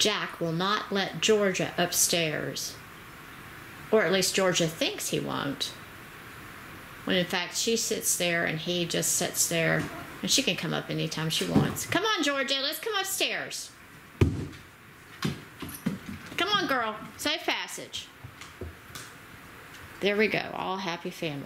Jack will not let Georgia upstairs. Or at least Georgia thinks he won't. When in fact she sits there and he just sits there and she can come up anytime she wants. Come on, Georgia, let's come upstairs. Come on, girl, safe passage. There we go, all happy family.